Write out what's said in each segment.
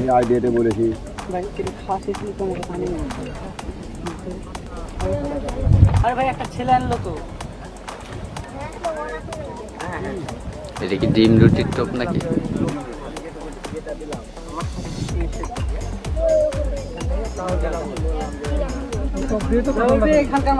সেই আইডিয়াটা বলেছি। আরে ভাই একটা ছেলে আনলো তো। এটা কি ডিম রুটির টোপ নাকি? এখানকার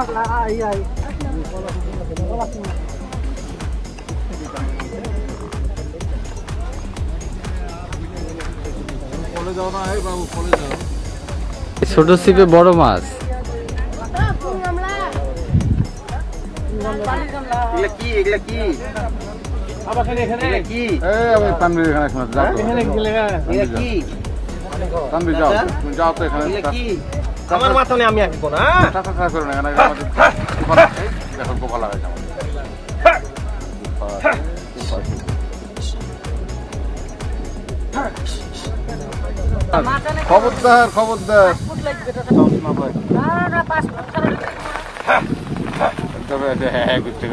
তো এখানে। এগুলা কি? আমার মাথা নিয়ে আমি আসব না। এখানে। পোকা লাগাইছে আমাদের খবরদার খবরদার। তবে হ্যাঁ হ্যাঁ কেন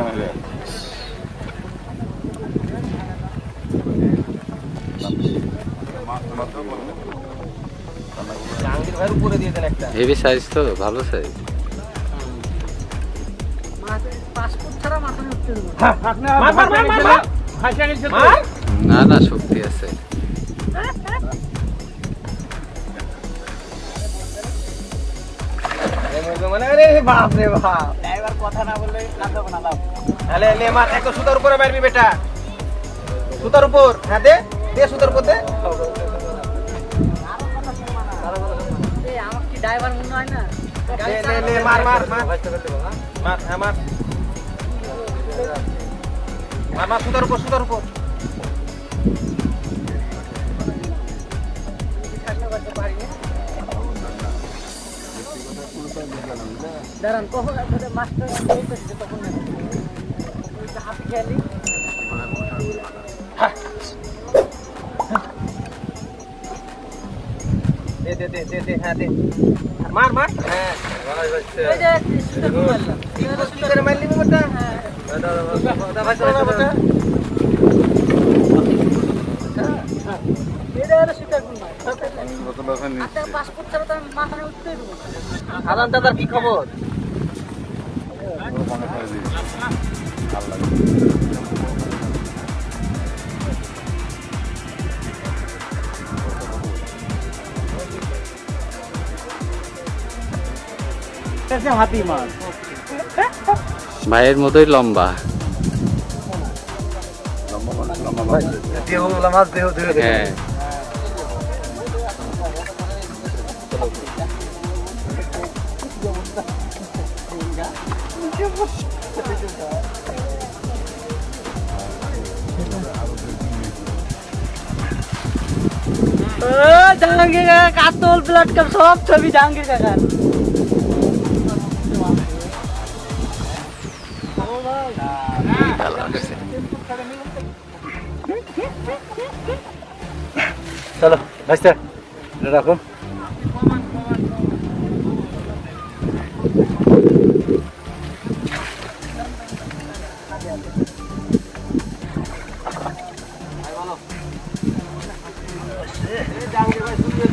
একটা হেভি সাইজ তো ভালো সাইজ না না শক্তি আছে। মানে আরে বাপ রে বাপ। ড্রাইভার কথা না বললে লাভ হবে না লাভ। আলে লে মার একটা সুতার উপরে মারবি বেটা। সুতার উপর হ্যাঁ দে দে সুতার উপর দে আমার কি ড্রাইভার মনে হয় না? লে লে লে মার মার মার। মার হ্যাঁ মার। মার মার সুতার উপর সুতার উপর। দাঁড়ান কখন আসলে মাছটা বলতেছে তখন না ওই যে হাত খেয়ালি দে দে দে দে দে হ্যাঁ দে মার মার হ্যাঁ ওই যে সুন্দর করে মারলাম কি করে মারলি বেটা নিচ্ছি আচ্ছা দাদার কি খবর? মনে হাতি মাছ। ভাইয়ের মতোই লম্বা। লম্বা মাছ লম্বা দেহ মাছ দেহ দেহ। হ্যাঁ। জাহাঙ্গীর কাকা কাতল ব্লাড কাপ সব ছবি জাহাঙ্গীর কাকার 来完了，十，这张块是？